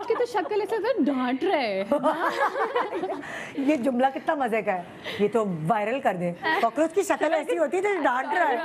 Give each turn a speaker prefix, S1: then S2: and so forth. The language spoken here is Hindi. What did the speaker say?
S1: कॉकरोच की तो शक्ल ऐसे तो डांट रहे
S2: ये जुमला कितना मज़े का है। ये तो वायरल कर दे। कॉकरोच की शक्ल ऐसी होती है तो डांट रहा है।